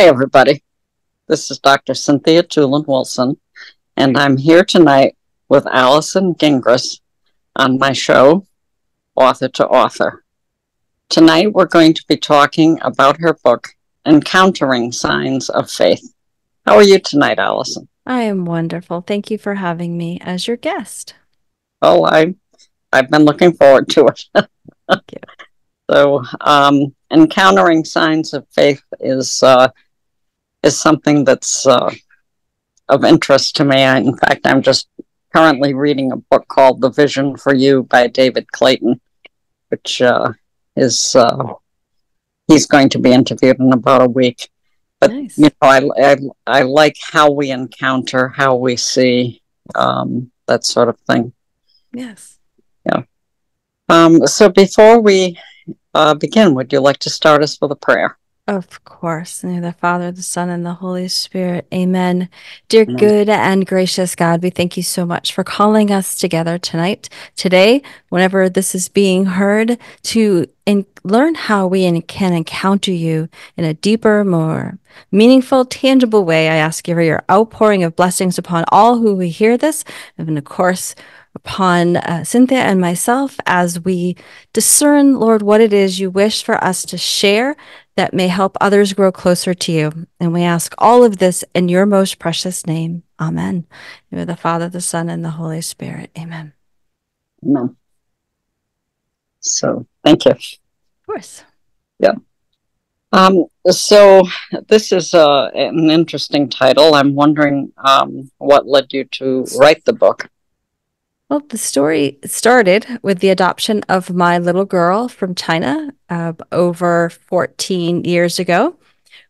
Hi, everybody. This is Dr. Cynthia Toolin Wilson, and I'm here tonight with Allison Gingras on my show, Author to Author. Tonight, we're going to be talking about her book, Encountering Signs of Faith. How are you tonight, Allison? I am wonderful. Thank you for having me as your guest. Oh, I, I've been looking forward to it. Thank you. So, um, encountering signs of faith is uh, is something that's uh, of interest to me. I, in fact, I'm just currently reading a book called The Vision for You by David Clayton, which uh, is uh, he's going to be interviewed in about a week. But nice. you know, I, I, I like how we encounter, how we see, um, that sort of thing. Yes. Yeah. Um, so before we uh, begin, would you like to start us with a prayer? Of course. In the Father, the Son, and the Holy Spirit. Amen. Dear Amen. good and gracious God, we thank you so much for calling us together tonight, today, whenever this is being heard, to in- learn how we can encounter you in a deeper, more meaningful, tangible way. I ask you for your outpouring of blessings upon all who we hear this, and of course, upon uh, Cynthia and myself as we discern, Lord, what it is you wish for us to share that may help others grow closer to you. And we ask all of this in your most precious name. Amen. In the Father, the Son, and the Holy Spirit. Amen. Amen. So thank you. Of course. Yeah. Um, so this is uh, an interesting title. I'm wondering um, what led you to write the book. Well, the story started with the adoption of my little girl from China uh, over 14 years ago.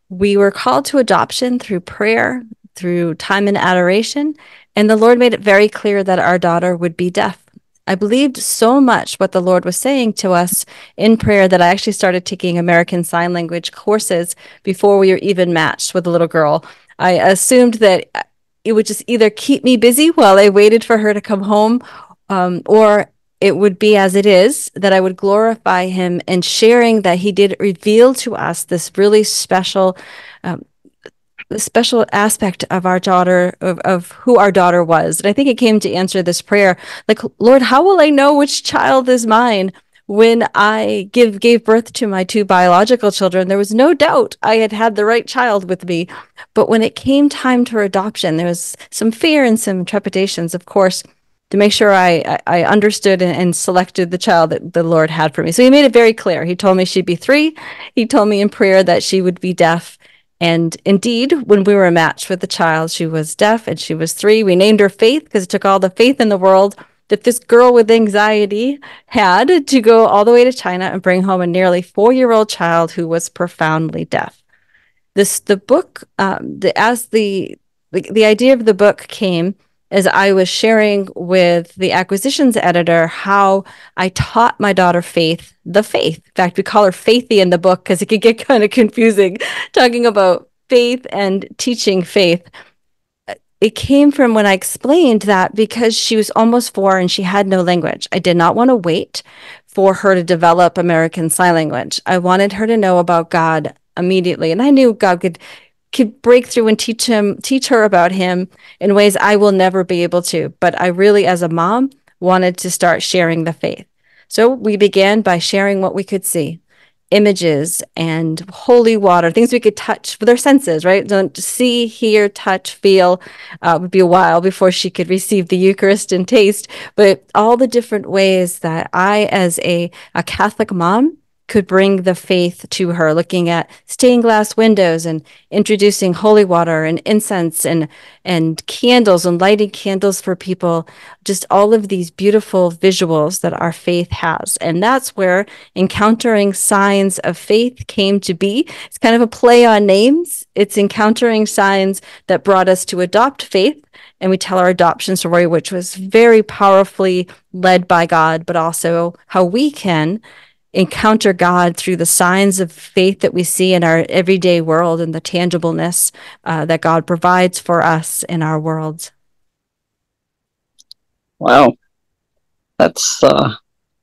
We were called to adoption through prayer, through time and adoration, and the Lord made it very clear that our daughter would be deaf. I believed so much what the Lord was saying to us in prayer that I actually started taking American Sign Language courses before we were even matched with the little girl. I assumed that it would just either keep me busy while I waited for her to come home, um, or it would be as it is that I would glorify him and sharing that he did reveal to us this really special, um, special aspect of our daughter, of, of who our daughter was. And I think it came to answer this prayer like, Lord, how will I know which child is mine? When I give gave birth to my two biological children, there was no doubt I had had the right child with me. But when it came time to her adoption, there was some fear and some trepidations, of course, to make sure I I understood and, selected the child that the Lord had for me. So He made it very clear. He told me she'd be three. He told me in prayer that she would be deaf. And indeed, when we were matched with the child, she was deaf and she was three. We named her Faith because it took all the faith in the world that this girl with anxiety had to go all the way to China and bring home a nearly four year old child who was profoundly deaf. This the book um, the, as the, the the idea of the book came as I was sharing with the acquisitions editor how I taught my daughter Faith the faith. In fact, we call her Faithy in the book because it could get kind of confusing talking about faith and teaching faith it came from when I explained that because she was almost four and she had no language. I did not want to wait for her to develop American Sign Language. I wanted her to know about God immediately. And I knew God could could break through and teach him teach her about him in ways I will never be able to. But I really as a mom wanted to start sharing the faith. So we began by sharing what we could see images and holy water, things we could touch with our senses, right? Don't see, hear, touch, feel. Uh, would be a while before she could receive the Eucharist and taste, but all the different ways that I, as a, a Catholic mom, could bring the faith to her, looking at stained glass windows and introducing holy water and incense and and candles and lighting candles for people. Just all of these beautiful visuals that our faith has, and that's where encountering signs of faith came to be. It's kind of a play on names. It's encountering signs that brought us to adopt faith and we tell our adoption story, which was very powerfully led by God, but also how we can encounter God through the signs of faith that we see in our everyday world and the tangibleness uh, that God provides for us in our world. Wow. That's, uh,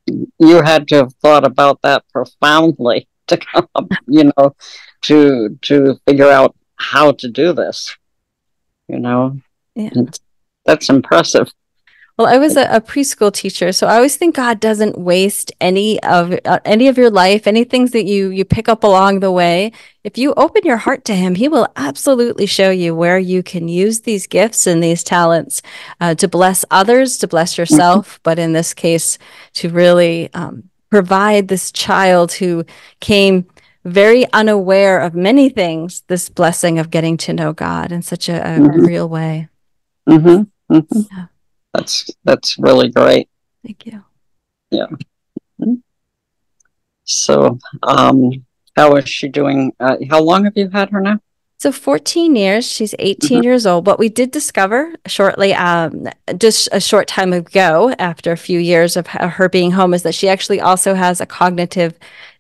you had to have thought about that profoundly to come up, you know, to to figure out how to do this. You know, Yeah. It's- that's impressive. Well, I was a, a preschool teacher, so I always think God doesn't waste any of uh, any of your life, any things that you you pick up along the way. If you open your heart to Him, He will absolutely show you where you can use these gifts and these talents uh, to bless others, to bless yourself, but in this case, to really um, provide this child who came very unaware of many things. This blessing of getting to know God in such a, a Mhm. real way. hmm hmm Yeah. That's that's really great. Thank you. Yeah. So, um, how is she doing? Uh, how long have you had her now? So 14 years, she's 18 Mhm. years old. What we did discover shortly, um, just a short time ago, after a few years of her being home, is that she actually also has a cognitive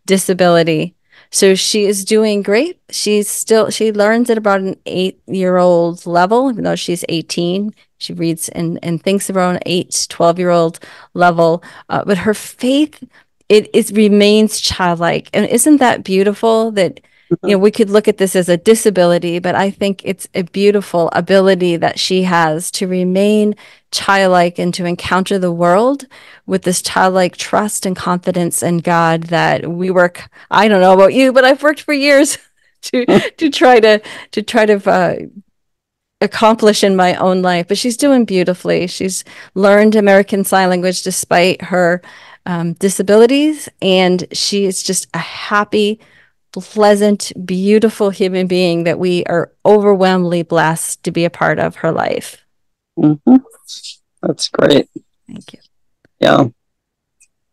disability. So she is doing great. She's still, she learns at about an eight year old level, even though she's 18. She reads and, and thinks around an eight, 12 year old level. Uh, but her faith, it, it remains childlike. And isn't that beautiful that you know, we could look at this as a disability, but I think it's a beautiful ability that she has to remain childlike and to encounter the world with this childlike trust and confidence in God that we work. I don't know about you, but I've worked for years to to try to to try to uh, accomplish in my own life. But she's doing beautifully. She's learned American Sign Language despite her um, disabilities, and she is just a happy pleasant, beautiful human being that we are overwhelmingly blessed to be a part of her life. hmm That's great. Thank you. Yeah.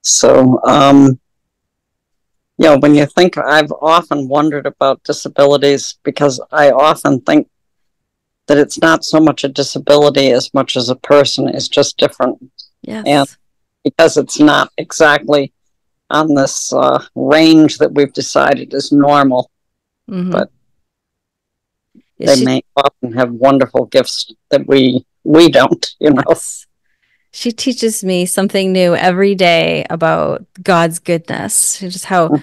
So, um, yeah, when you think, I've often wondered about disabilities because I often think that it's not so much a disability as much as a person is just different Yes. And- because it's not exactly on this uh, range that we've decided is normal. Mhm. but They she- may often have wonderful gifts that we we don't, you know. yes. She teaches me something new every day about God's goodness, just how Mm.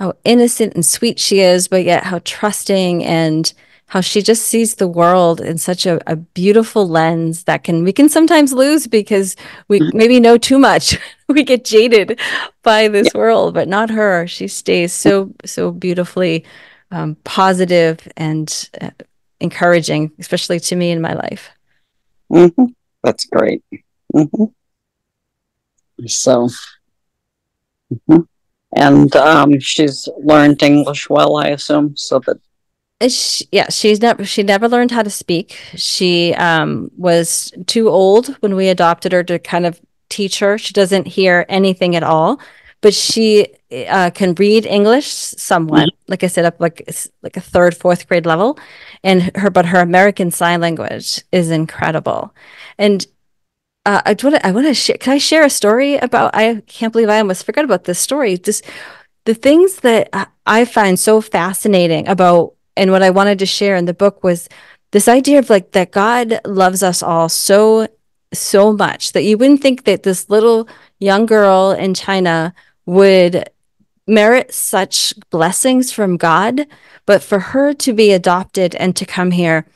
how innocent and sweet she is, but yet how trusting and how she just sees the world in such a, a beautiful lens that can we can sometimes lose because we Mhm. maybe know too much. we get jaded by this world, but not her. She stays so so beautifully um, positive and uh, encouraging, especially to me in my life. hmm That's great. hmm So, mhm. and um, she's learned English well, I assume, so that She, yeah, she's never she never learned how to speak. She um, was too old when we adopted her to kind of teach her. She doesn't hear anything at all, but she uh, can read English somewhat. Like I said, up like like a third, fourth grade level, and her but her American Sign Language is incredible. And uh, I want to I want to share. Can I share a story about? I can't believe I almost forgot about this story. Just the things that I- I find so fascinating about and what I wanted to share in the book was this idea of like that God loves us all so so much that you wouldn't think that this little young girl in China would merit such blessings from God, but for her to be adopted and to come here,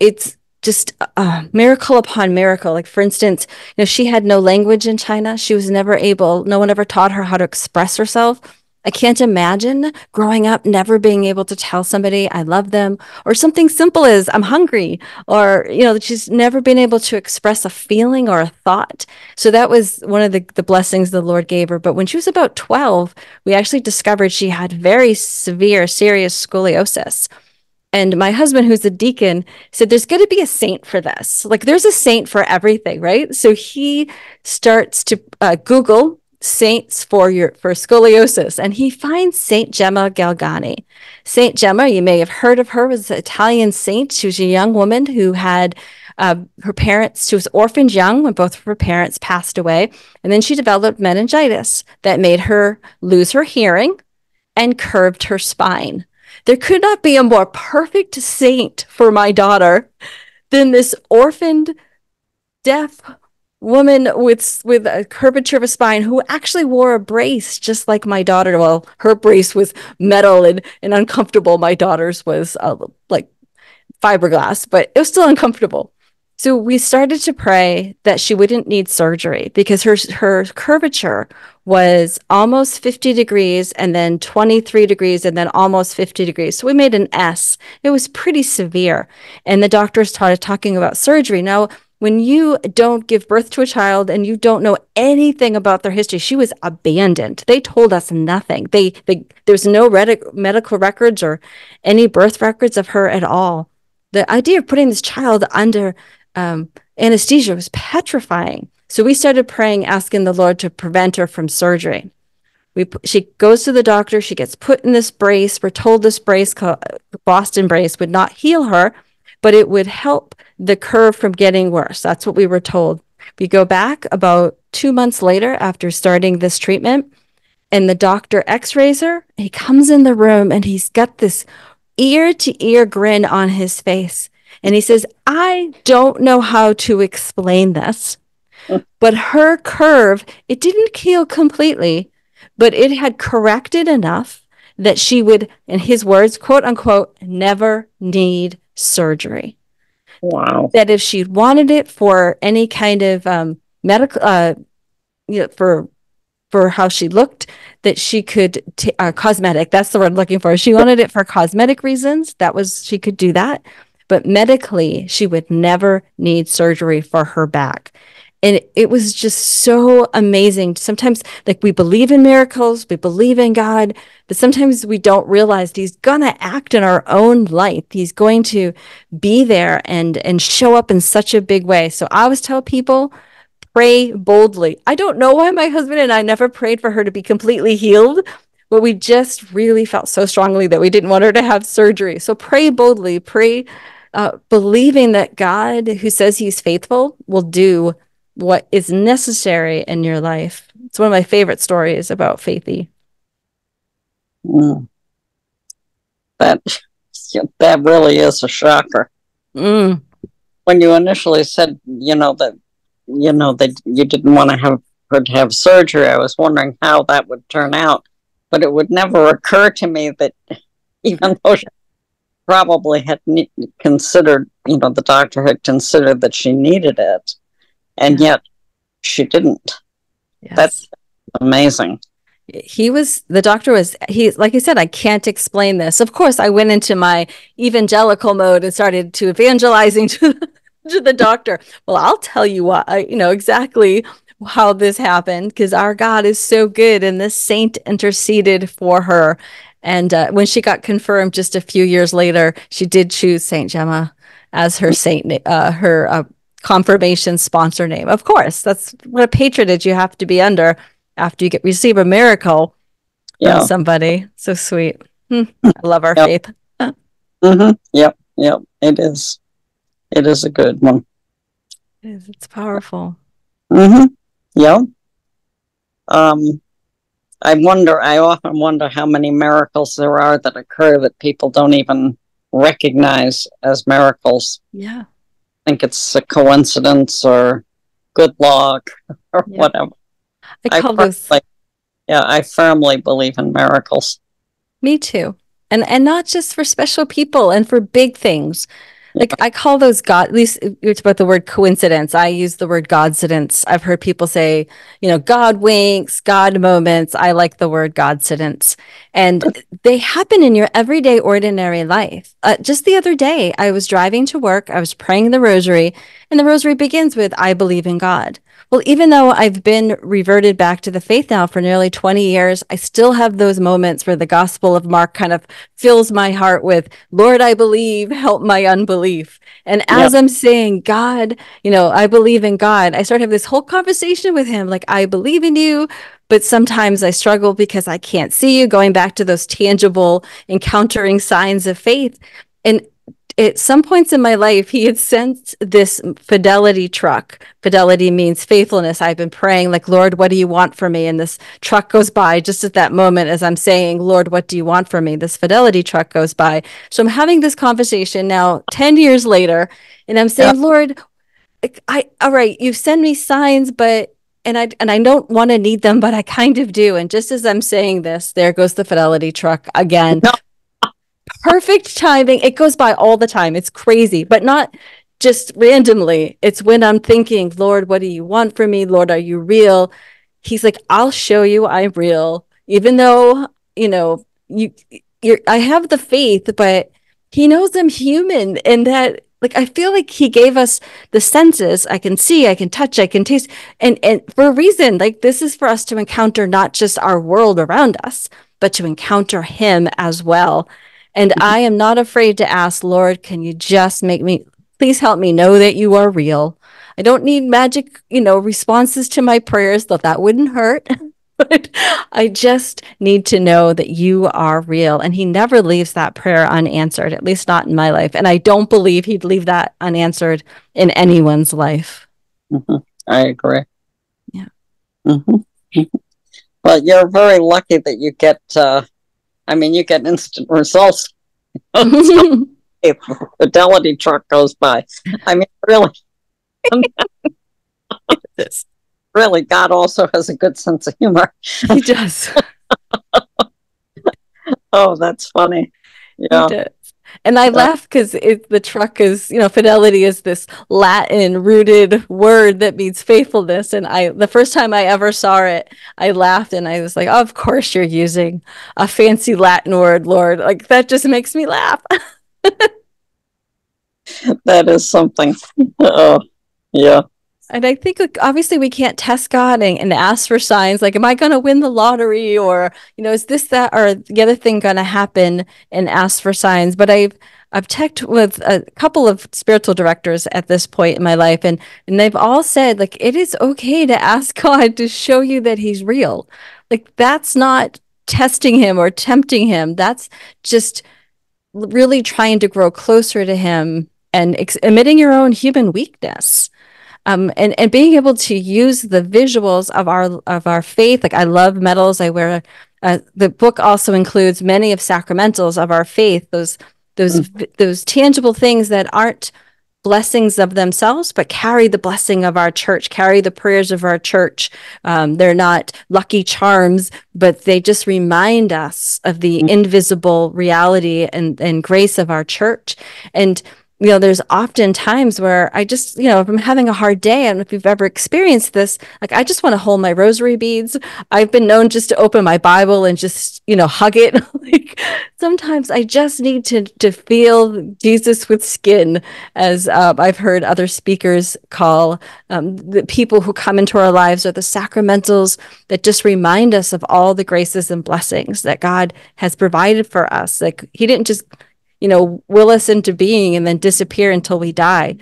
it's just a miracle upon miracle. Like for instance, you know, she had no language in China. She was never able, no one ever taught her how to express herself. I can't imagine growing up never being able to tell somebody I love them or something simple as I'm hungry or you know that she's never been able to express a feeling or a thought. So that was one of the the blessings the Lord gave her. But when she was about 12, we actually discovered she had very severe serious scoliosis. And my husband, who's a deacon, said, There's going to be a saint for this. Like, there's a saint for everything, right? So he starts to uh, Google saints for your for scoliosis. And he finds saint gemma galgani. Saint gemma you may have heard of her was an italian saint. She was a young woman who had uh, her parents she was orphaned young when both of her parents passed away. And then she developed meningitis that made her lose her hearing and curved her spine. There could not be a more perfect saint for my daughter than this orphaned deaf woman with with a curvature of a spine who actually wore a brace just like my daughter well her brace was metal and, and uncomfortable my daughter's was uh, like fiberglass but it was still uncomfortable so we started to pray that she wouldn't need surgery because her her curvature was almost 50 degrees and then 23 degrees and then almost 50 degrees. So we made an S. It was pretty severe. And the doctors started talking about surgery. Now, when you don't give birth to a child and you don't know anything about their history, she was abandoned. They told us nothing. They, they there's no medical records or any birth records of her at all. The idea of putting this child under um, anesthesia was petrifying. So we started praying, asking the Lord to prevent her from surgery. We, she goes to the doctor. She gets put in this brace. We're told this brace, called Boston brace, would not heal her, but it would help the curve from getting worse. That's what we were told. We go back about two months later after starting this treatment, and the doctor x rays her. He comes in the room and he's got this ear to ear grin on his face. And he says, I don't know how to explain this, but her curve, it didn't heal completely, but it had corrected enough that she would, in his words, quote unquote, never need surgery. Wow. That if she wanted it for any kind of um, medical, uh, you know, for for how she looked, that she could t- uh, cosmetic. That's the word I'm looking for. She wanted it for cosmetic reasons. That was she could do that, but medically, she would never need surgery for her back. And it was just so amazing. Sometimes, like, we believe in miracles, we believe in God, but sometimes we don't realize He's to act in our own life. He's going to be there and, and show up in such a big way. So I always tell people, pray boldly. I don't know why my husband and I never prayed for her to be completely healed, but we just really felt so strongly that we didn't want her to have surgery. So pray boldly, pray, uh, believing that God, who says He's faithful, will do what is necessary in your life. It's one of my favorite stories about Faithy. Mm. That that really is a shocker. Mm. When you initially said, you know that you know that you didn't want to have her to have surgery, I was wondering how that would turn out. But it would never occur to me that even though she probably had considered, you know, the doctor had considered that she needed it, and yet she didn't. Yes. That's amazing. He was the doctor was he like I said I can't explain this. Of course I went into my evangelical mode and started to evangelizing to to the doctor. Well, I'll tell you what, you know exactly how this happened because our God is so good and this saint interceded for her and uh, when she got confirmed just a few years later, she did choose Saint Gemma as her saint, uh, her uh, confirmation sponsor name. Of course, that's what a patronage you have to be under after you get receive a miracle yeah. from somebody. So sweet. Hmm. I love our yep. faith. mm-hmm. Yep, yep. It is. It is a good one. It is. It's powerful. Mm-hmm. Yeah. Um, I wonder. I often wonder how many miracles there are that occur that people don't even recognize as miracles. Yeah think it's a coincidence or good luck or yeah. whatever. I call I those. Yeah, I firmly believe in miracles. Me too, and and not just for special people and for big things. Like I call those God, at least it's about the word coincidence. I use the word Godcidence. I've heard people say, you know, God winks, God moments. I like the word Godcidence. And they happen in your everyday, ordinary life. Uh, just the other day, I was driving to work, I was praying the rosary, and the rosary begins with, I believe in God. Well, even though I've been reverted back to the faith now for nearly 20 years, I still have those moments where the Gospel of Mark kind of fills my heart with, Lord, I believe, help my unbelief. And as yep. I'm saying, God, you know, I believe in God, I start having this whole conversation with him, like, I believe in you, but sometimes I struggle because I can't see you, going back to those tangible encountering signs of faith. And at some points in my life, he had sent this fidelity truck. Fidelity means faithfulness. I've been praying, like, Lord, what do you want from me? And this truck goes by just at that moment as I'm saying, Lord, what do you want from me? This fidelity truck goes by. So I'm having this conversation now 10 years later, and I'm saying, yeah. Lord, I all right, you send me signs, but and I and I don't want to need them, but I kind of do. And just as I'm saying this, there goes the fidelity truck again. No. Perfect timing. It goes by all the time. It's crazy, but not just randomly. It's when I'm thinking, Lord, what do you want from me? Lord, are you real? He's like, I'll show you I'm real. Even though, you know, you you're I have the faith, but he knows I'm human and that like I feel like he gave us the senses. I can see, I can touch, I can taste, and and for a reason. Like this is for us to encounter not just our world around us, but to encounter him as well. And mm-hmm. I am not afraid to ask, Lord, can you just make me please help me know that you are real. I don't need magic, you know, responses to my prayers, though that wouldn't hurt. but I just need to know that you are real. And he never leaves that prayer unanswered, at least not in my life. And I don't believe he'd leave that unanswered in anyone's life. Mm-hmm. I agree. Yeah. Mm-hmm. mm-hmm. Well, you're very lucky that you get, uh, I mean, you get instant results. fidelity truck goes by. I mean, really. really, God also has a good sense of humor. He does. oh, that's funny. Yeah. And I laugh because the truck is, you know, fidelity is this Latin rooted word that means faithfulness. And I, the first time I ever saw it, I laughed and I was like, oh, of course you're using a fancy Latin word, Lord. Like that just makes me laugh. that is something. Oh, yeah. And I think like, obviously we can't test God and, and ask for signs like, am I going to win the lottery or, you know, is this, that, or the other thing going to happen and ask for signs? But I've, I've checked with a couple of spiritual directors at this point in my life and, and they've all said like, it is okay to ask God to show you that he's real. Like that's not testing him or tempting him. That's just really trying to grow closer to him and ex- admitting your own human weakness. Um, and and being able to use the visuals of our of our faith. Like I love medals. I wear. Uh, the book also includes many of sacramentals of our faith. Those those mm-hmm. those tangible things that aren't blessings of themselves, but carry the blessing of our church, carry the prayers of our church. Um, they're not lucky charms, but they just remind us of the mm-hmm. invisible reality and, and grace of our church. And you know, there's often times where I just, you know, if I'm having a hard day, and if you've ever experienced this, like I just want to hold my rosary beads. I've been known just to open my Bible and just, you know, hug it. like sometimes I just need to to feel Jesus with skin, as uh, I've heard other speakers call um, the people who come into our lives, or the sacramentals that just remind us of all the graces and blessings that God has provided for us. Like He didn't just you know, will us into being and then disappear until we die.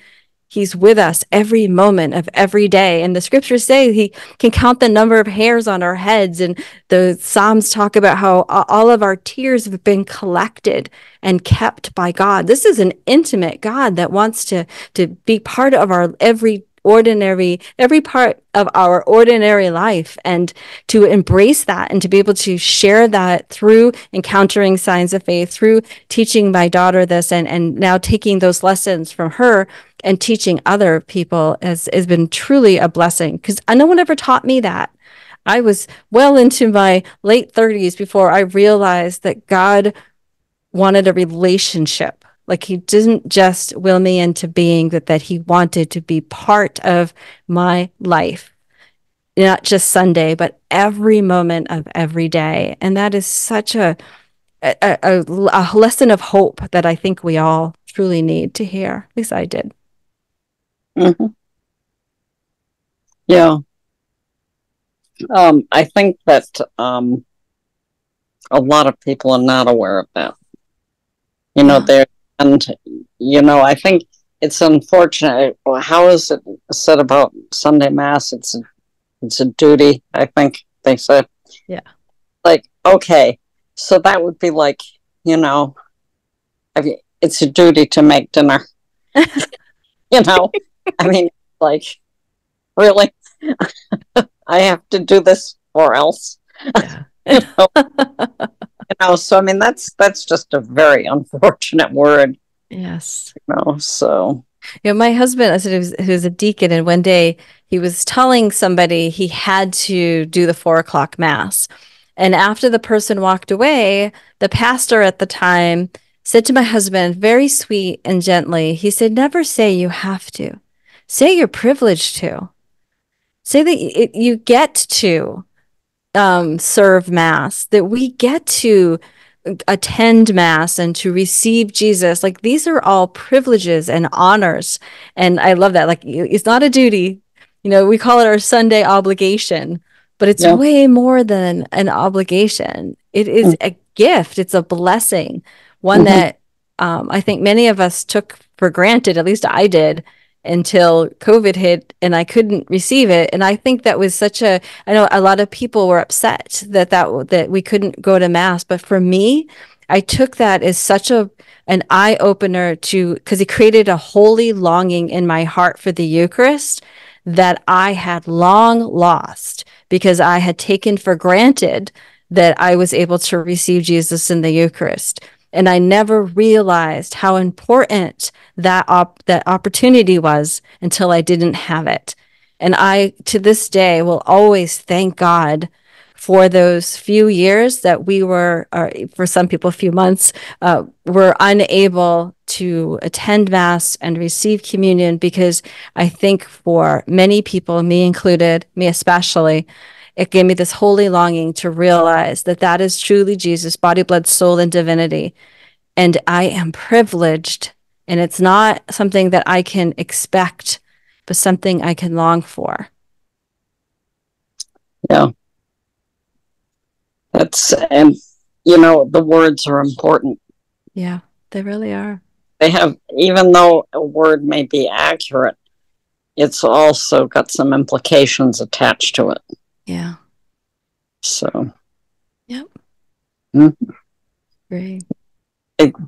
He's with us every moment of every day. And the scriptures say he can count the number of hairs on our heads. And the Psalms talk about how all of our tears have been collected and kept by God. This is an intimate God that wants to, to be part of our every ordinary, every part of our ordinary life and to embrace that and to be able to share that through encountering signs of faith, through teaching my daughter this and, and now taking those lessons from her and teaching other people has, has been truly a blessing because no one ever taught me that. I was well into my late 30s before I realized that God wanted a relationship like he didn't just will me into being, but that he wanted to be part of my life, not just Sunday, but every moment of every day. And that is such a, a, a, a lesson of hope that I think we all truly need to hear. At least I did. Mm-hmm. Yeah. Um, I think that um, a lot of people are not aware of that. You know, yeah. they're and, you know, I think it's unfortunate. How is it said about Sunday Mass? It's a, it's a duty, I think they said. Yeah. Like, okay, so that would be like, you know, it's a duty to make dinner. you know, I mean, like, really? I have to do this or else. Yeah. you know? You know, so I mean that's that's just a very unfortunate word. Yes. You know, so You know, my husband, I said he was, he was a deacon, and one day he was telling somebody he had to do the four o'clock mass. And after the person walked away, the pastor at the time said to my husband, very sweet and gently, he said, Never say you have to. Say you're privileged to. Say that it, you get to um, serve Mass, that we get to attend Mass and to receive Jesus. Like these are all privileges and honors. And I love that. Like it's not a duty. You know, we call it our Sunday obligation, but it's yeah. way more than an obligation. It is mm-hmm. a gift, it's a blessing one mm-hmm. that um, I think many of us took for granted, at least I did, until COVID hit and I couldn't receive it. And I think that was such a, I know a lot of people were upset that that, that we couldn't go to mass. But for me, I took that as such a, an eye opener to, because it created a holy longing in my heart for the Eucharist that I had long lost because I had taken for granted that I was able to receive Jesus in the Eucharist. And I never realized how important that op- that opportunity was until I didn't have it. And I, to this day, will always thank God for those few years that we were, or for some people, a few months, uh, were unable to attend Mass and receive communion because I think for many people, me included, me especially, it gave me this holy longing to realize that that is truly Jesus, body, blood, soul, and divinity. And I am privileged. And it's not something that I can expect, but something I can long for. Yeah. That's, and you know, the words are important. Yeah, they really are. They have, even though a word may be accurate, it's also got some implications attached to it. Yeah. So. Yep. Mm-hmm. Great.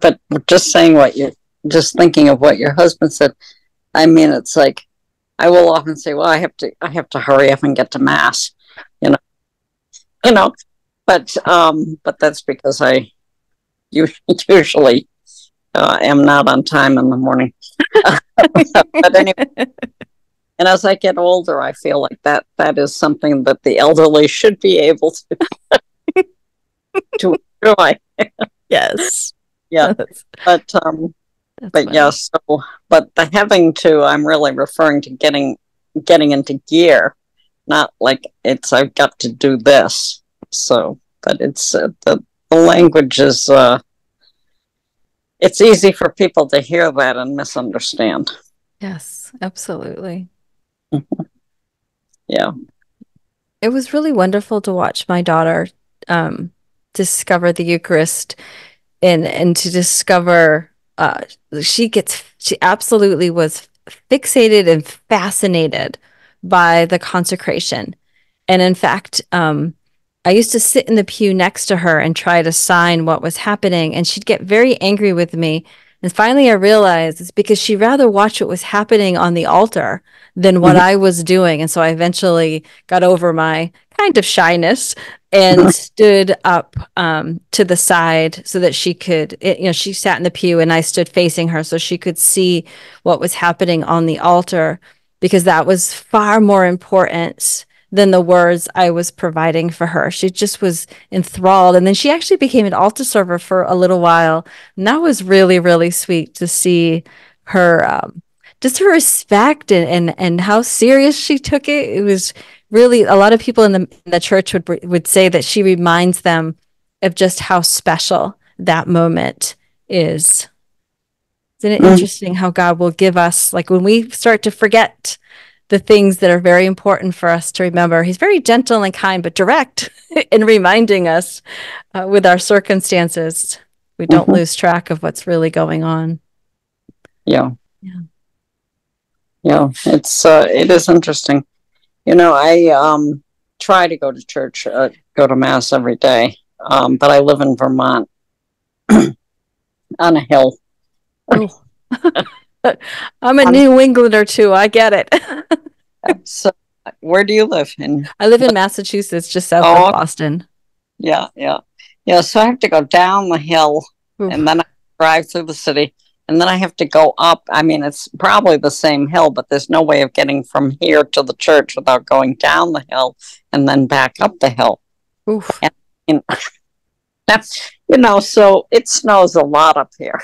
But just saying what you're, just thinking of what your husband said. I mean, it's like I will often say, "Well, I have to, I have to hurry up and get to mass," you know, you know. But um, but that's because I usually uh, am not on time in the morning. but anyway, and as I get older, I feel like that that is something that the elderly should be able to to enjoy. yes. Yeah. but um That's but funny. yeah, so but the having to I'm really referring to getting getting into gear, not like it's I've got to do this. So, but it's uh, the the language is uh it's easy for people to hear that and misunderstand. Yes, absolutely. Yeah. It was really wonderful to watch my daughter um, discover the Eucharist and and to discover uh, she gets she absolutely was fixated and fascinated by the consecration. And in fact, um, I used to sit in the pew next to her and try to sign what was happening, and she'd get very angry with me and finally, I realized it's because she rather watch what was happening on the altar than what mm-hmm. I was doing. And so I eventually got over my kind of shyness and mm-hmm. stood up um, to the side so that she could, it, you know, she sat in the pew and I stood facing her so she could see what was happening on the altar because that was far more important than the words I was providing for her. She just was enthralled. And then she actually became an altar server for a little while. And that was really, really sweet to see her, um, just her respect and, and, and how serious she took it. It was really, a lot of people in the, in the church would, would say that she reminds them of just how special that moment is. Isn't it mm. interesting how God will give us, like when we start to forget the things that are very important for us to remember. He's very gentle and kind, but direct in reminding us uh, with our circumstances. We don't mm-hmm. lose track of what's really going on. Yeah. Yeah. Yeah. It's, uh, it is interesting. You know, I, um, try to go to church, uh, go to mass every day. Um, but I live in Vermont on a hill. Oh. I'm a New Englander too. I get it. so, where do you live? In I live in Massachusetts, just south oh, of Boston. Yeah, yeah, yeah. So I have to go down the hill, Oof. and then I drive through the city, and then I have to go up. I mean, it's probably the same hill, but there's no way of getting from here to the church without going down the hill and then back up the hill. Oof. And, and that's you know, so it snows a lot up here.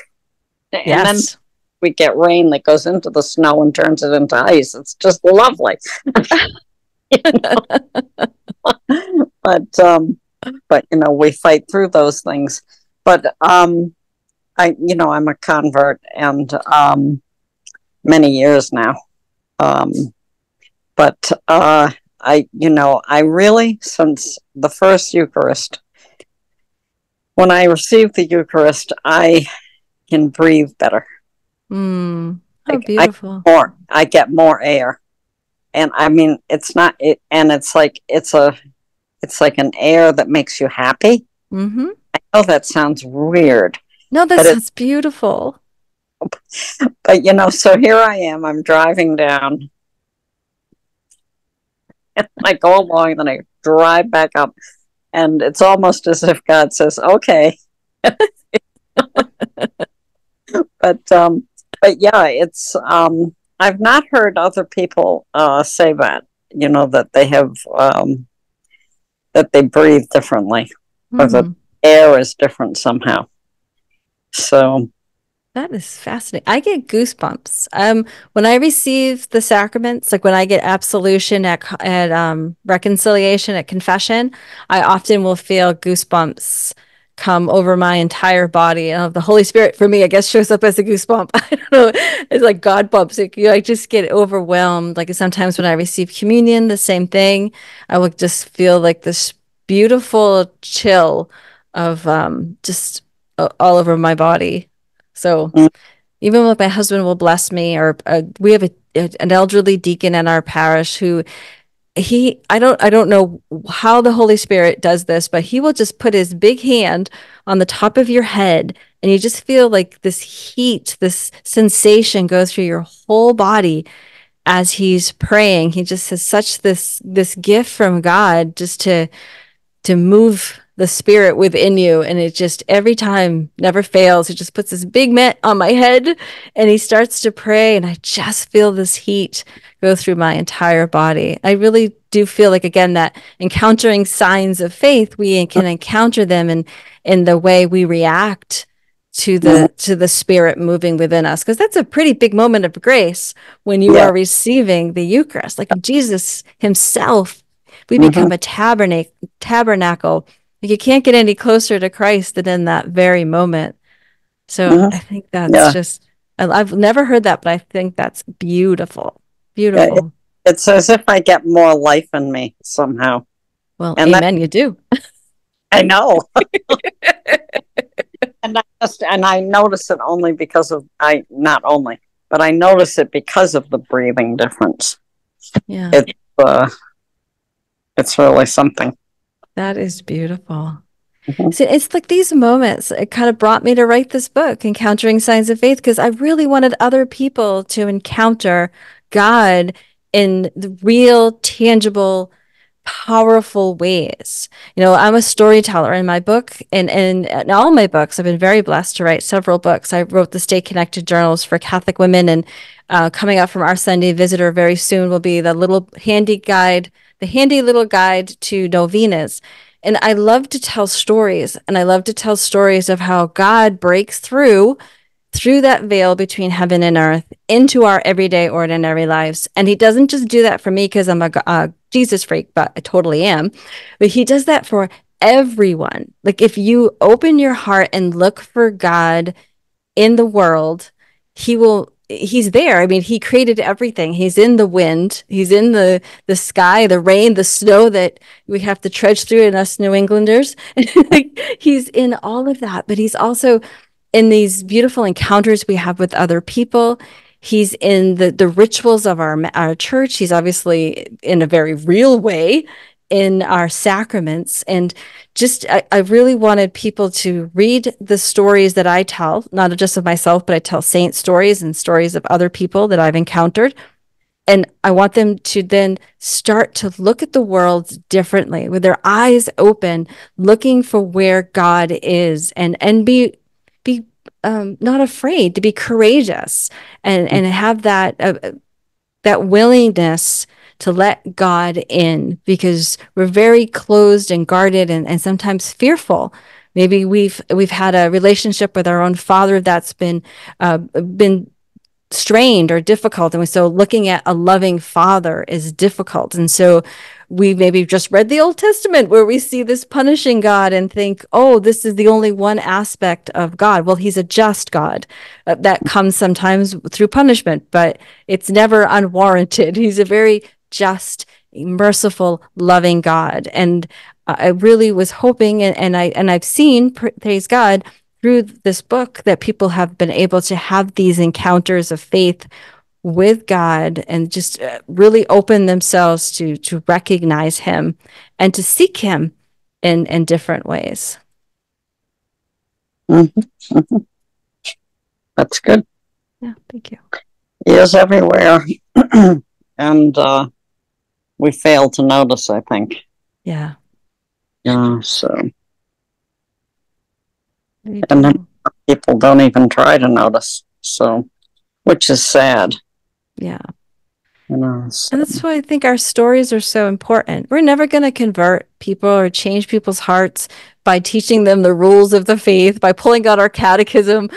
And yes. We get rain that goes into the snow and turns it into ice. It's just lovely. But um but you know, we fight through those things. But um I you know, I'm a convert and um many years now. Um but uh I you know, I really since the first Eucharist when I receive the Eucharist, I can breathe better. Mm. How Like, I- beautiful. More, I get more air, and I mean, it's not it, and it's like it's a, it's like an air that makes you happy. Mm-hmm. I know that sounds weird, No, that sounds beautiful. but you know, so here I am. I'm driving down, and I go along, then I drive back up, and it's almost as if God says, "Okay." but um, but yeah, it's um, I've not heard other people uh, say that. You know that they have um, that they breathe differently. Or the-. Air is different somehow. So That is fascinating. I get goosebumps. Um, when I receive the sacraments, like when I get absolution at at um reconciliation at confession, I often will feel goosebumps come over my entire body. Uh, the Holy Spirit for me, I guess, shows up as a goosebump. I don't know. It's like God bumps. You know, I just get overwhelmed. Like sometimes when I receive communion, the same thing. I will just feel like this beautiful chill of um just uh, all over my body. So Mm. even when my husband will bless me, or uh, we have a, a- an elderly deacon in our parish who he I don't I don't know how the Holy Spirit does this, but he will just put his big hand on the top of your head and you just feel like this heat, this sensation go through your whole body as he's praying. He just has such this this gift from God just to to move the spirit within you and it just every time never fails he just puts this big mitt on my head and he starts to pray and i just feel this heat go through my entire body i really do feel like again that encountering signs of faith we can encounter them in in the way we react to the to the spirit moving within us because that's a pretty big moment of grace when you Yeah. are receiving the eucharist like jesus himself we Mhm. become a tabernacle tabernacle like you can't get any closer to christ than in that very moment so Mhm. i think that's Yeah. just I- i've never heard that but i think that's beautiful beautiful it's as if I get more life in me somehow. well and that- you do I know. and I just and I notice it only because of I not only, but I notice it because of the breathing difference. yeah It- Uh, it's really something. That is beautiful. Mhm. See, it's like these moments, it kind of brought me to write this book, Encountering Signs of Faith, because I really wanted other people to encounter God in the real, tangible, powerful ways. You know, I'm a storyteller in my book and, and in all my books. I've been very blessed to write several books. I wrote the Stay Connected journals for Catholic women, and uh, coming up from our Sunday Visitor very soon will be the little handy guide, the handy little guide to novenas. And I love to tell stories, and I love to tell stories of how God breaks through through that veil between heaven and earth into our everyday ordinary lives. And he doesn't just do that for me because I'm a, a Jesus freak, but I totally am. But he does that for everyone. Like if you open your heart and look for God in the world, he will he's there. I mean, he created everything. He's in the wind, he's in the the sky, the rain, the snow that we have to trudge through in us New Englanders. he's in all of that, but he's also in these beautiful encounters we have with other people. He's in the the rituals of our our church. He's obviously in a very real way in our sacraments and just I, I really wanted people to read the stories that I tell, not just of myself, but I tell saint stories and stories of other people that I've encountered. And I want them to then start to look at the world differently with their eyes open, looking for where God is and and be be um, not afraid to be courageous and and have that uh, that willingness to let God in because we're very closed and guarded and, and sometimes fearful. Maybe we've we've had a relationship with our own father that's been uh, been strained or difficult, and so looking at a loving father is difficult. And so we maybe just read the Old Testament where we see this punishing God and think, oh, this is the only one aspect of God. Well, he's a just God. Uh, that comes sometimes through punishment, but it's never unwarranted. He's a very just, merciful, loving God. And uh, I really was hoping, and, and I and I've seen, praise God, through this book that people have been able to have these encounters of faith with God and just uh, really open themselves to to recognize him and to seek him in in different ways. Mm-hmm. Mm-hmm. That's good. Yeah, thank you. He is everywhere. and uh, we fail to notice, I think. Yeah. Yeah, so. And then people don't even try to notice. So, which is sad. Yeah. You know, so. And that's why I think our stories are so important. We're never going to convert people or change people's hearts by teaching them the rules of the faith, by pulling out our catechism.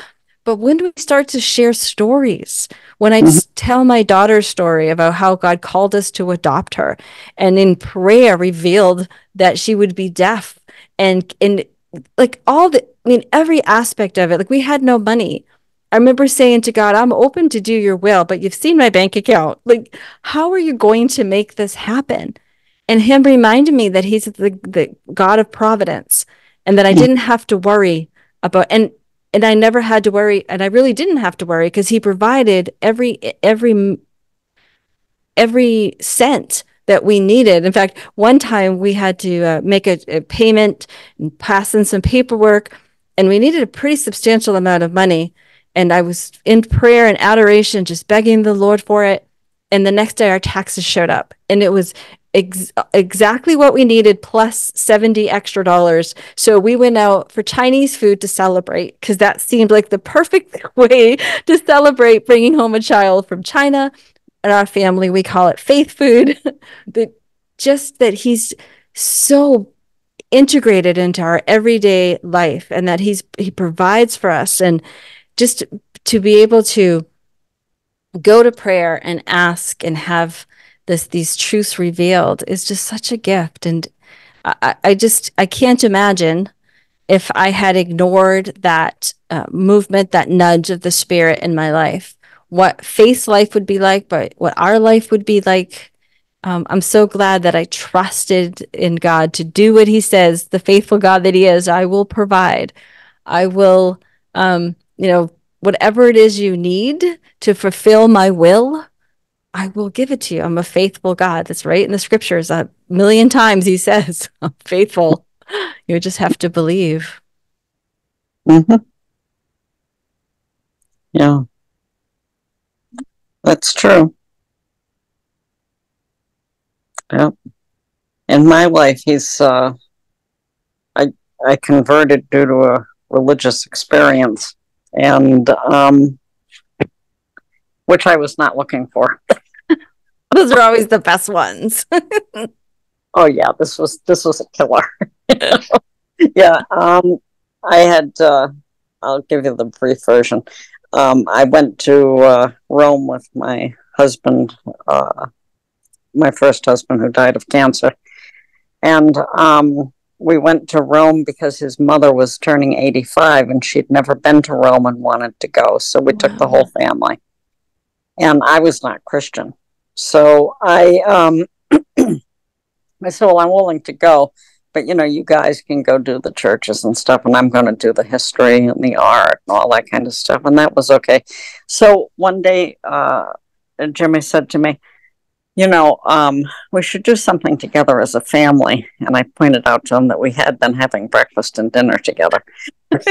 But when do we start to share stories? When I mm-hmm. tell my daughter's story about how God called us to adopt her and in prayer revealed that she would be deaf and, and like all the, I mean, every aspect of it, like we had no money I remember saying to God, I'm open to do your will, but you've seen my bank account. Like, how are you going to make this happen? And him reminded me that he's the, the God of providence and that I hmm. didn't have to worry about and and I never had to worry and I really didn't have to worry because he provided every every every cent that we needed. In fact, one time we had to uh, make a, a payment and pass in some paperwork and we needed a pretty substantial amount of money and I was in prayer and adoration, just begging the Lord for it. And the next day, our taxes showed up, and it was ex- exactly what we needed plus 70 extra dollars. So we went out for Chinese food to celebrate because that seemed like the perfect way to celebrate bringing home a child from China. In our family, we call it faith food. but just that he's so integrated into our everyday life and that he's he provides for us and just to be able to go to prayer and ask and have this these truths revealed is just such a gift. And I, I just i can't imagine if i had ignored that uh, movement that nudge of the spirit in my life. What faith life would be like but what our life would be like. Um, i'm so glad that i trusted in god to do what he says the faithful god that he is i will provide. I will um, you know, whatever it is you need to fulfill my will, I will give it to you. I'm a faithful God. That's right in the scriptures. A million times he says, I'm faithful. You just have to believe. Mm-hmm. Yeah. That's true. Yeah. In my life, he's, uh, I, I converted due to a religious experience and um, which I was not looking for. Those are always the best ones. oh yeah, this was this was a killer. yeah, um, I had. Uh, I'll give you the brief version. Um, I went to uh, Rome with my husband, uh, my first husband, who died of cancer, and um, we went to Rome because his mother was turning 85 and she'd never been to Rome and wanted to go. So we wow. took the whole family. And I was not Christian. So I um I said, Well, I'm willing to go, but you know, you guys can go do the churches and stuff, and I'm gonna do the history and the art and all that kind of stuff. And that was okay. So one day uh Jimmy said to me, you know, um, we should do something together as a family. And I pointed out to him that we had been having breakfast and dinner together.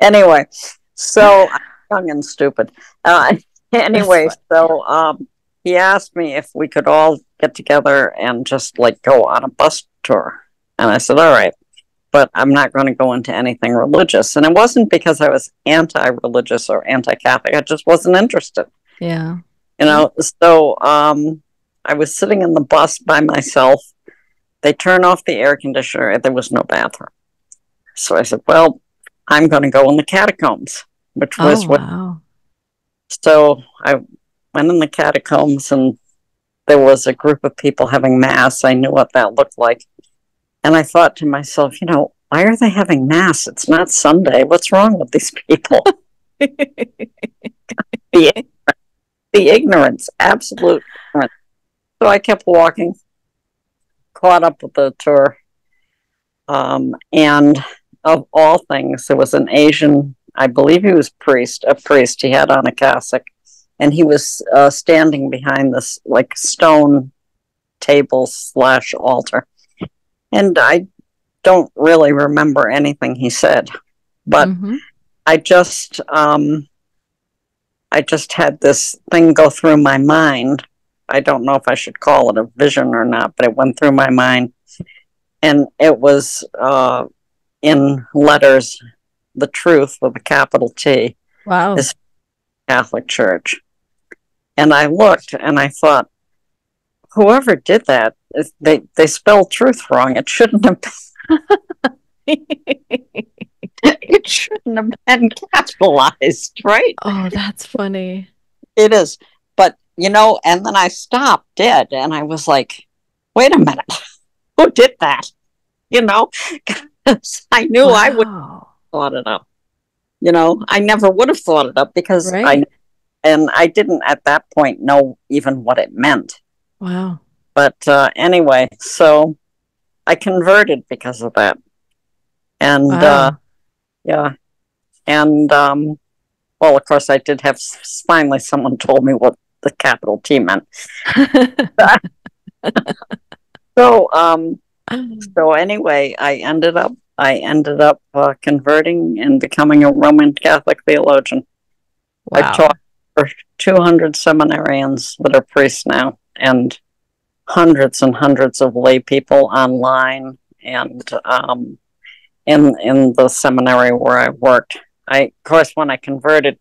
anyway, so young and stupid. Uh, anyway, so um, he asked me if we could all get together and just like go on a bus tour. And I said, all right. but I'm not going to go into anything religious. And it wasn't because I was anti religious or anti Catholic, I just wasn't interested. Yeah. You know, so um, I was sitting in the bus by myself. They turned off the air conditioner, and there was no bathroom. So I said, Well, I'm going to go in the catacombs, which was oh, what. So I went in the catacombs and there was a group of people having mass. I knew what that looked like. And I thought to myself, you know, why are they having mass? It's not Sunday. What's wrong with these people? the, the ignorance, absolute ignorance. So I kept walking, caught up with the tour. Um, and of all things, there was an Asian, I believe he was priest, a priest. He had on a cassock, and he was uh, standing behind this like stone table slash altar. And I don't really remember anything he said, but Mhm. I just um, I just had this thing go through my mind. I don't know if I should call it a vision or not, but it went through my mind, and it was uh, in letters, the truth with a capital T, Wow. Is- Catholic Church, and I looked and I thought, whoever did that, they they spelled truth wrong. It shouldn't have. It shouldn't have been capitalized, right? oh, that's funny. It is. But, you know, and then I stopped dead and I was like, wait a minute, who did that? You know, I knew I would Wow. Thought it up. You know, I never would have thought it up because Right. I, and I didn't at that point know even what it meant. Wow. But uh, anyway, so I converted because of that. And, uh, yeah. And, um, well, of course, I did have, finally, someone told me what the capital T meant. So, um, so anyway, I ended up, I ended up uh, converting and becoming a Roman Catholic theologian. wow. I've taught for 200 seminarians that are priests now and hundreds and hundreds of lay people online and um, in in the seminary where I worked. I of course when I converted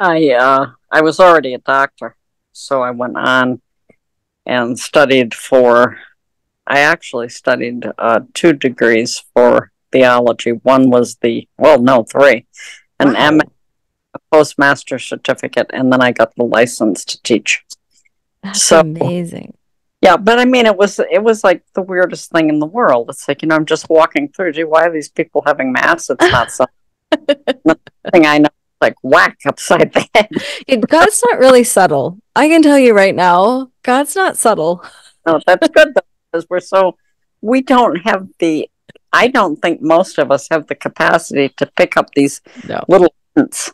I uh, I was already a doctor, so I went on and studied for I actually studied uh, two degrees for theology. One was the well no three. An Wow. M a postmaster certificate and then I got the license to teach. That's so- amazing. Yeah, but I mean it was it was like the weirdest thing in the world. It's like, you know, I'm just walking through, gee, why are these people having mass? It's not something thing I know like whack upside the head. It, God's not really subtle. I can tell you right now, God's not subtle. No, that's good though, because we're so we don't have the I don't think most of us have the capacity to pick up these No. little hints.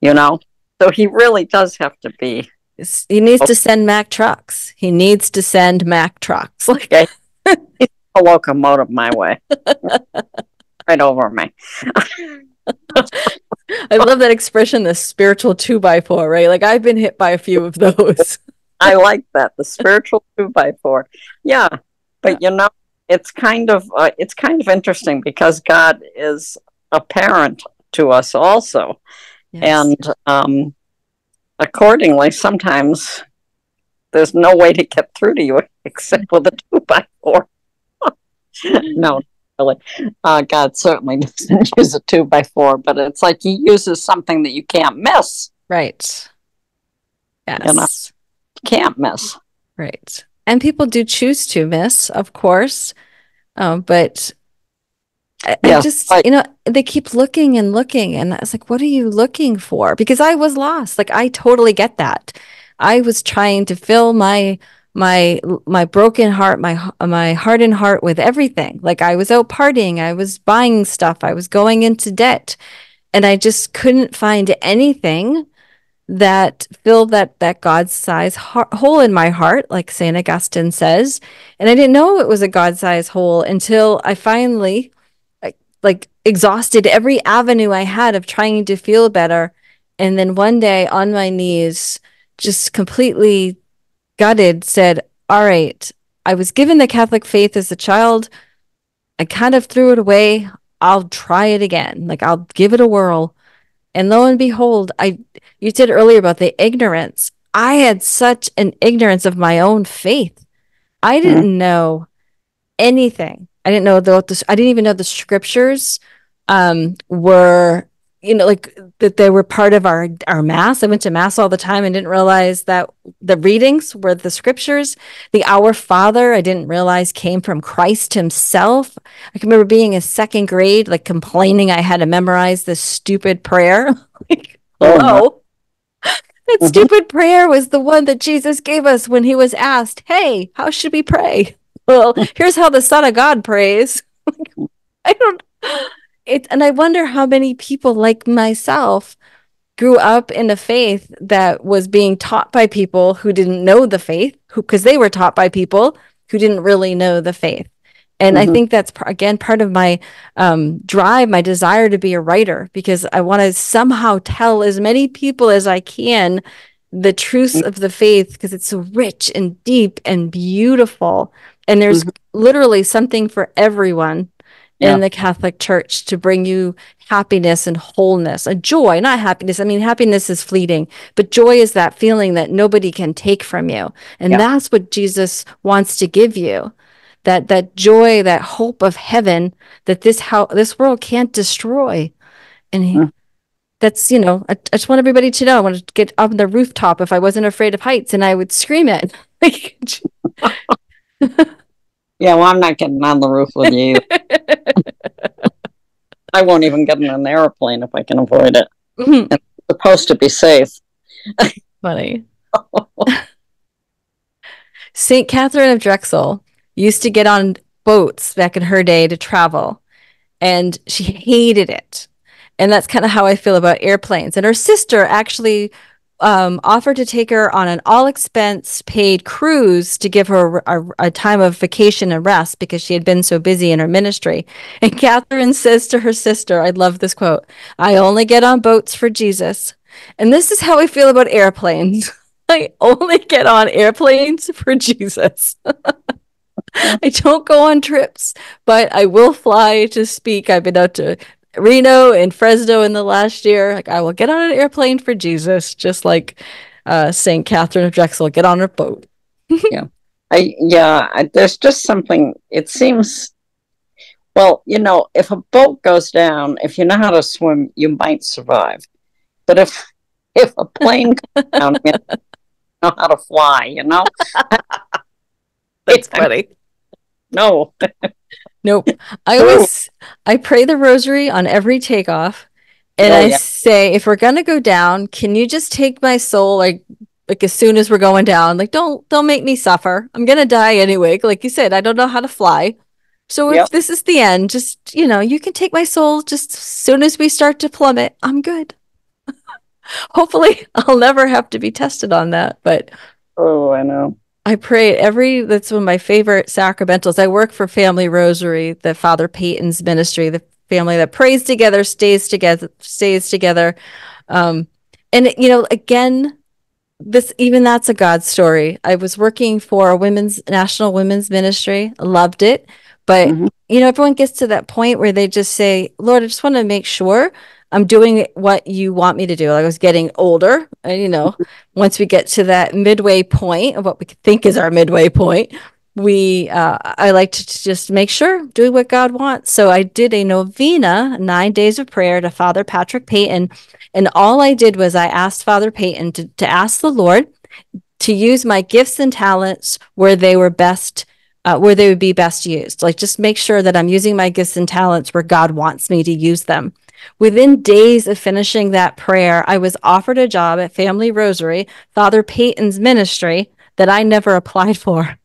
You know? So he really does have to be He needs to send Mack trucks. He needs to send Mack trucks. Like a locomotive my way. right over me. I love that expression, the spiritual two by four, right? Like I've been hit by a few of those. I like that the spiritual two by four. Yeah, but you know, it's kind of uh, it's kind of interesting because God is a parent to us also, and um, accordingly, sometimes there's no way to get through to you except with a two by four. no, really, uh, God certainly doesn't use a two by four, but it's like He uses something that you can't miss. right. Yes. You know. Can't miss. Right. And people do choose to miss, of course. Um, but I, I just, right. you know, they keep looking and looking. And I was like, what are you looking for? Because I was lost. Like, I totally get that. I was trying to fill my my my broken heart my my hardened heart with everything like i was out partying i was buying stuff i was going into debt and i just couldn't find anything that fill that that God-sized har- hole in my heart, like Saint Augustine says. And I didn't know it was a God size hole until I finally like exhausted every avenue I had of trying to feel better. And then one day on my knees, just completely gutted, said, All right, I was given the Catholic faith as a child. I kind of threw it away. I'll try it again. Like I'll give it a whirl. And lo and behold, I you said earlier about the ignorance. I had such an ignorance of my own faith. I didn't mm-hmm. know anything. I didn't know the, I didn't even know the scriptures um, were you know like that they were part of our our mass. I went to mass all the time and didn't realize that the readings were the scriptures. The our father i didn't realize came from christ himself. I can remember being in second grade like complaining i had to memorize this stupid prayer. Like oh, hello that mm-hmm. stupid prayer was the one that jesus gave us when he was asked hey how should we pray? Well here's how the son of god prays. I don't it and I wonder how many people like myself grew up in a faith that was being taught by people who didn't know the faith, who because they were taught by people who didn't really know the faith. And mm-hmm. I think that's again part of my um, drive, my desire to be a writer, because I want to somehow tell as many people as I can the truths mm-hmm. of the faith, because it's so rich and deep and beautiful. And there's mm-hmm. literally something for everyone yeah. in the Catholic Church to bring you happiness and wholeness, a joy, not happiness. I mean, happiness is fleeting, but joy is that feeling that nobody can take from you. And yeah. that's what Jesus wants to give you. That that joy, that hope of heaven that this how this world can't destroy. And he, mm. that's, you know, I, I just want everybody to know. I want to get up on the rooftop if I wasn't afraid of heights and I would scream it. Yeah, well, I'm not getting on the roof with you. I won't even get in an airplane if I can avoid it. Mm-hmm. It's supposed to be safe. Funny. St. Catherine of Drexel used to get on boats back in her day to travel, and she hated it. And that's kind of how I feel about airplanes. And her sister actually um, offered to take her on an all expense paid cruise to give her a, a, time of vacation and rest because she had been so busy in her ministry. And Catherine says to her sister, I love this quote I only get on boats for Jesus. And this is how I feel about airplanes. I only get on airplanes for Jesus. I don't go on trips, but I will fly to speak. I've been out to Reno and Fresno in the last year. Like I will get on an airplane for Jesus, just like uh, Saint Catherine of Drexel, get on a boat. yeah, I yeah. I, there's just something. It seems. Well, you know, if a boat goes down, if you know how to swim, you might survive. But if if a plane goes down, you know how to fly. You know. That's funny. No. Nope. I always I pray the rosary on every takeoff. And oh, I yeah. say, if we're gonna go down, can you just take my soul like like as soon as we're going down? Like don't don't make me suffer. I'm gonna die anyway. Like you said, I don't know how to fly. So if yep. this is the end, just you know, you can take my soul just as soon as we start to plummet. I'm good. Hopefully I'll never have to be tested on that. But Oh, I know. I pray every that's one of my favorite sacramentals. I work for Family Rosary, the Father Peyton's ministry, the family that prays together, stays together, stays together. Um, and you know, again, this even that's a God story. I was working for a women's national women's ministry, loved it, but mm-hmm. you know, everyone gets to that point where they just say, "Lord, I just want to make sure I'm doing what you want me to do. I was getting older, and you know, once we get to that midway point of what we think is our midway point, we uh, I like to just make sure doing what God wants. So I did a novena, nine days of prayer to Father Patrick Peyton, and all I did was I asked Father Peyton to, to ask the Lord to use my gifts and talents where they were best. Uh, where they would be best used. Like, just make sure that I'm using my gifts and talents where God wants me to use them. Within days of finishing that prayer, I was offered a job at Family Rosary, Father Peyton's ministry, that I never applied for.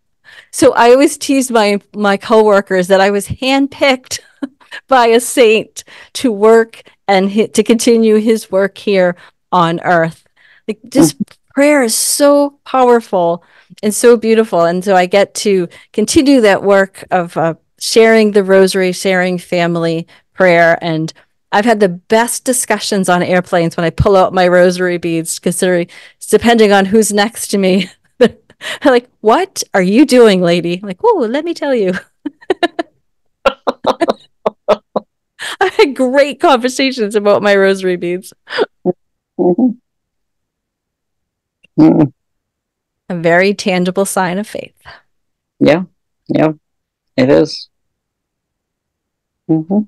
So I always teased my my coworkers that I was handpicked by a saint to work and to continue his work here on earth. Like just prayer is so powerful and so beautiful, and so I get to continue that work of uh, sharing the rosary, sharing family prayer, and I've had the best discussions on airplanes when I pull out my rosary beads, considering depending on who's next to me. like, what are you doing, lady? I'm like, oh, let me tell you. I had great conversations about my rosary beads. Mm-hmm. Mm-hmm. A very tangible sign of faith. Yeah, yeah, it is. Mm-hmm.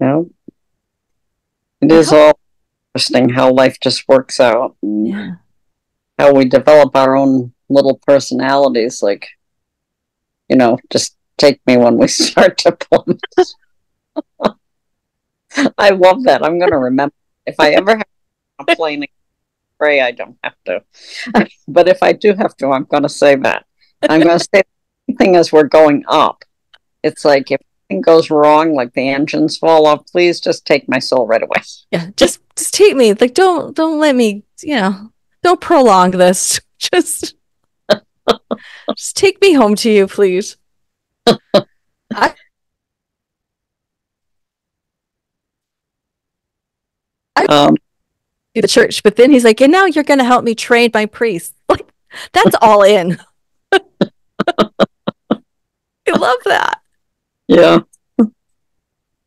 Yeah. It is all interesting how life just works out. yeah. How we develop our own little personalities. Like, you know, just take me when we start to plummet. I love that. I'm going to remember. If I ever have a complaining, pray I don't have to. but if I do have to, I'm going to say that. I'm going to say the same thing as we're going up. It's like if goes wrong, like the engines fall off, please just take my soul right away. Yeah, just just take me. Like don't don't let me, you know, don't prolong this. Just just take me home to you, please. I, I um to the church, but then he's like, and now you're gonna help me train my priest. Like that's all in. I love that. Yeah.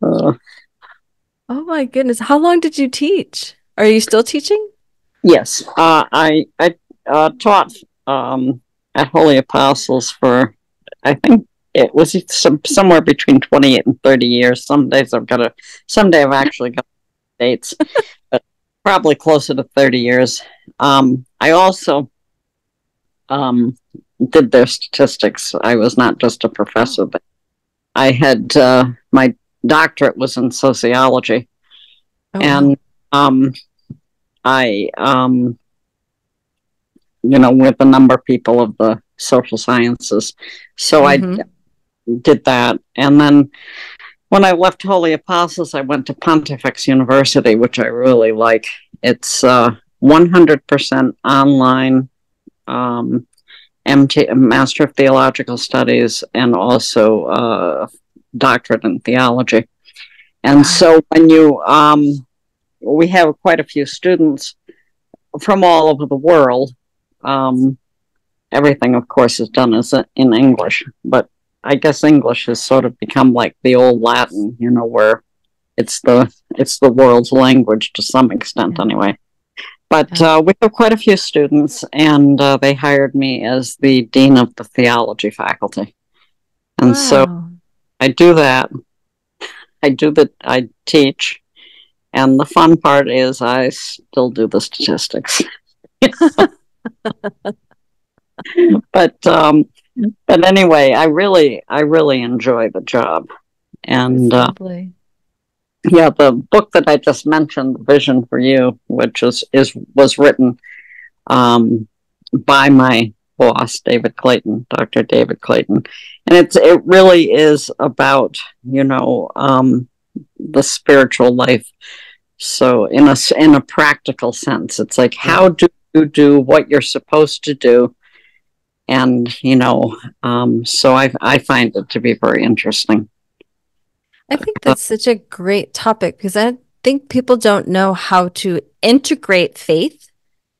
Uh, oh my goodness. How long did you teach? Are you still teaching? Yes. Uh, I I uh, taught um, at Holy Apostles for, I think it was some, somewhere between 28 and 30 years. Some days I've got a, someday I've actually got dates, but probably closer to 30 years. Um, I also um, did their statistics. I was not just a professor, but I had uh, my doctorate was in sociology, oh. and um, I, um, you know, with a number of people of the social sciences, so mm-hmm. I did that, and then when I left Holy Apostles, I went to Pontifex University, which I really like. It's uh, 100% online um, MT, Master of Theological Studies, and also uh, doctorate in theology. And so when you, um, we have quite a few students from all over the world. Um, everything, of course, is done as a, in English, but I guess English has sort of become like the old Latin, you know, where it's the it's the world's language to some extent, anyway. But uh, we have quite a few students, and uh, they hired me as the dean of the theology faculty, and wow. so I do that. I do that. I teach, and the fun part is I still do the statistics. but um, but anyway, I really I really enjoy the job, and uh, yeah, the book that I just mentioned, Vision for You, which is is was written um, by my boss, David Clayton, Dr. David Clayton. And it's it really is about, you know, um, the spiritual life. So in a in a practical sense, it's like how do you do what you're supposed to do? And you know, um, so I I find it to be very interesting. I think that's such a great topic because I think people don't know how to integrate faith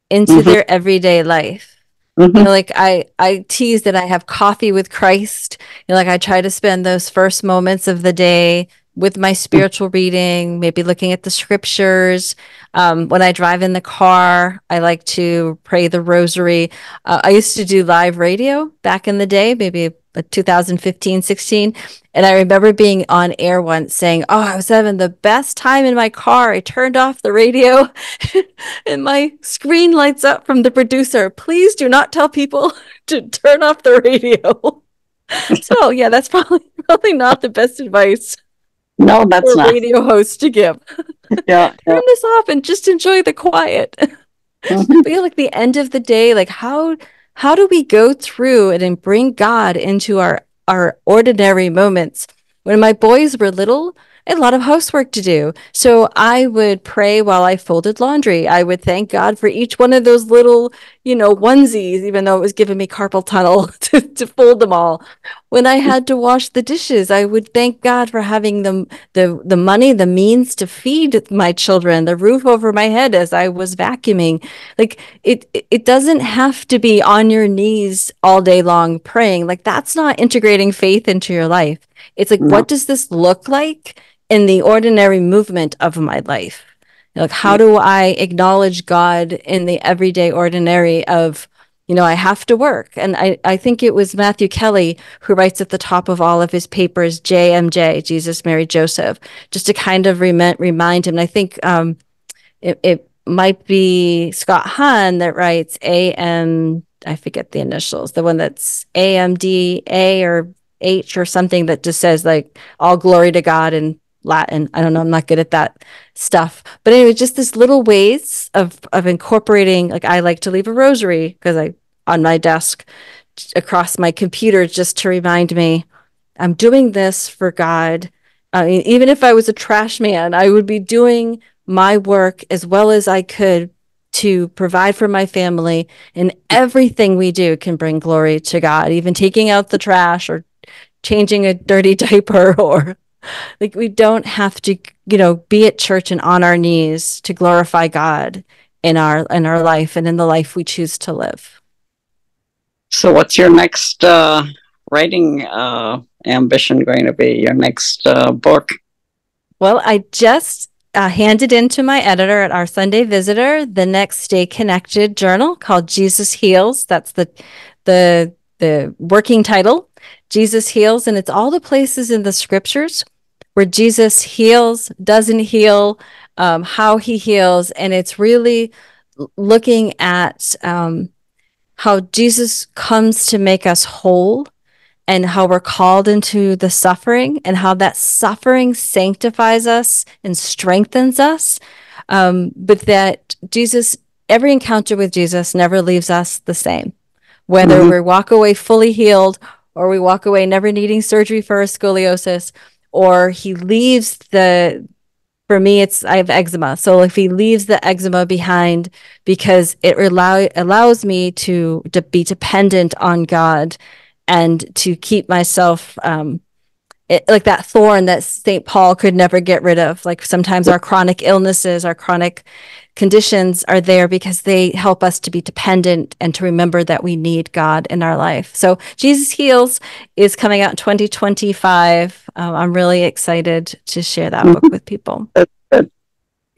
into mm-hmm. their everyday life. Mm-hmm. You know, like I, I tease that I have coffee with Christ. You know, like I try to spend those first moments of the day with my spiritual reading, maybe looking at the scriptures. Um, when I drive in the car, I like to pray the rosary. Uh, I used to do live radio back in the day, maybe 2015, 16. And I remember being on air once saying, Oh, I was having the best time in my car. I turned off the radio and my screen lights up from the producer. Please do not tell people to turn off the radio. so yeah, that's probably probably not the best advice. No, that's not radio host to give. Yeah, turn yeah. this off and just enjoy the quiet. Mm-hmm. but yeah, like the end of the day, like how how do we go through it and bring God into our our ordinary moments? When my boys were little, a lot of housework to do. So I would pray while I folded laundry. I would thank God for each one of those little, you know, onesies, even though it was giving me carpal tunnel to, to fold them all. When I had to wash the dishes, I would thank God for having the, the, the money, the means to feed my children, the roof over my head as I was vacuuming. Like it, it doesn't have to be on your knees all day long praying. Like that's not integrating faith into your life. It's like, no. what does this look like? In the ordinary movement of my life. Like, how do I acknowledge God in the everyday ordinary of, you know, I have to work. And I, I think it was Matthew Kelly who writes at the top of all of his papers, JMJ, Jesus, Mary, Joseph, just to kind of remind, remind him. And I think um, it, it might be Scott Hahn that writes AM, I forget the initials, the one that's AMDA or H or something that just says like all glory to God and Latin. I don't know. I'm not good at that stuff. But anyway, just this little ways of of incorporating. Like I like to leave a rosary because I on my desk across my computer just to remind me I'm doing this for God. I uh, mean, even if I was a trash man, I would be doing my work as well as I could to provide for my family. And everything we do can bring glory to God, even taking out the trash or changing a dirty diaper or like we don't have to you know be at church and on our knees to glorify god in our in our life and in the life we choose to live so what's your next uh writing uh ambition going to be your next uh book well i just uh, handed in to my editor at our Sunday Visitor the next Stay Connected journal called Jesus Heals. That's the the the working title. Jesus Heals, and it's all the places in the scriptures where Jesus heals, doesn't heal, um, how he heals. And it's really looking at um, how Jesus comes to make us whole and how we're called into the suffering and how that suffering sanctifies us and strengthens us. Um, but that Jesus, every encounter with Jesus never leaves us the same, whether mm-hmm. we walk away fully healed or we walk away never needing surgery for our scoliosis or he leaves the for me it's i have eczema. So if he leaves the eczema behind because it allow, allows me to, to be dependent on god and to keep myself um, it, like that thorn that st paul could never get rid of. Like sometimes our chronic illnesses our chronic conditions are there because they help us to be dependent and to remember that we need God in our life. So, Jesus Heals is coming out in 2025. Um, I'm really excited to share that mm-hmm. book with people. Good. Good.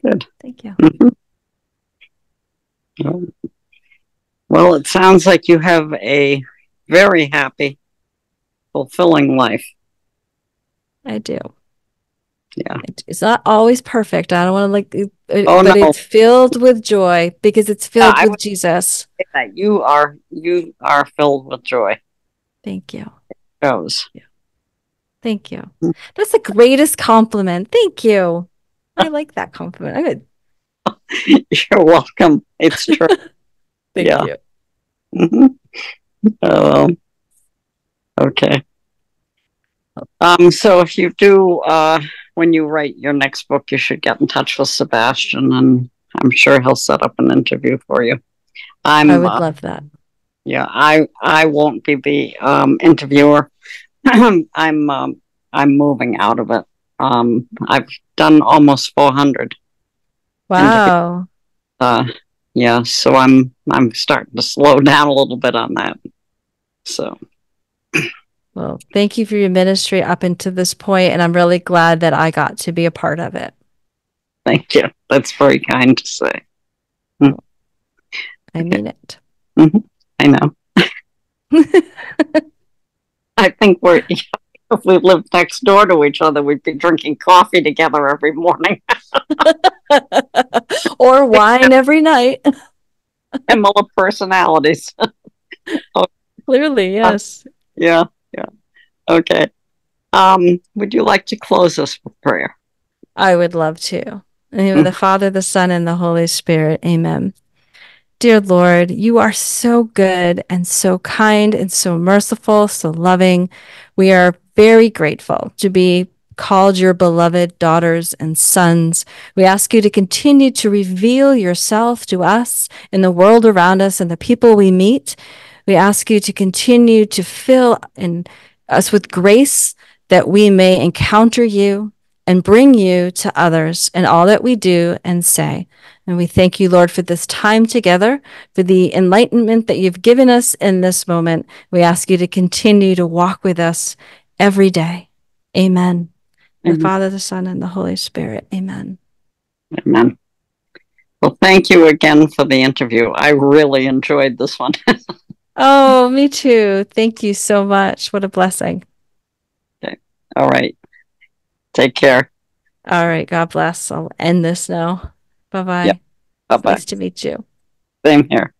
Good. Thank you. Mm-hmm. Well, it sounds like you have a very happy, fulfilling life. I do yeah. It's not always perfect. I don't want to like oh, but no. it's filled with joy because it's filled yeah, with jesus. you are you are filled with joy. Thank you. It yeah. thank you. Mm. that's the greatest compliment. Thank you. I like that compliment. I'm good you're welcome. It's true. Thank yeah. you. Mm-hmm. um, okay. Um so if you do uh when you write your next book, you should get in touch with Sebastian, and I'm sure he'll set up an interview for you. I'm, I would uh, love that. Yeah, I I won't be the um, interviewer. I'm um, I'm moving out of it. Um, I've done almost 400. Wow. Uh, yeah, so I'm I'm starting to slow down a little bit on that. So. Well, thank you for your ministry up until this point, and I'm really glad that I got to be a part of it. Thank you. That's very kind to say. Mm. I mean it. Mm-hmm. I know. I think we're if we lived next door to each other, we'd be drinking coffee together every morning. or wine every night. Similar personalities. Clearly, yes. Uh, yeah. Okay. Um, would you like to close us with prayer? I would love to. In the name of the. Father, the Son, and the Holy Spirit. Amen. Dear Lord, you are so good and so kind and so merciful, so loving. We are very grateful to be called your beloved daughters and sons. We ask you to continue to reveal yourself to us in the world around us and the people we meet. We ask you to continue to fill in us with grace that we may encounter you and bring you to others in all that we do and say. And we thank you, Lord, for this time together, for the enlightenment that you've given us in this moment. We ask you to continue to walk with us every day. Amen. The Father, the Son, and the Holy Spirit. Amen. Amen. Well, thank you again for the interview. I really enjoyed this one. oh, me too. Thank you so much. What a blessing. Okay. All right. Take care. All right. God bless. I'll end this now. Bye bye. Yep. Bye bye. Nice to meet you. Same here.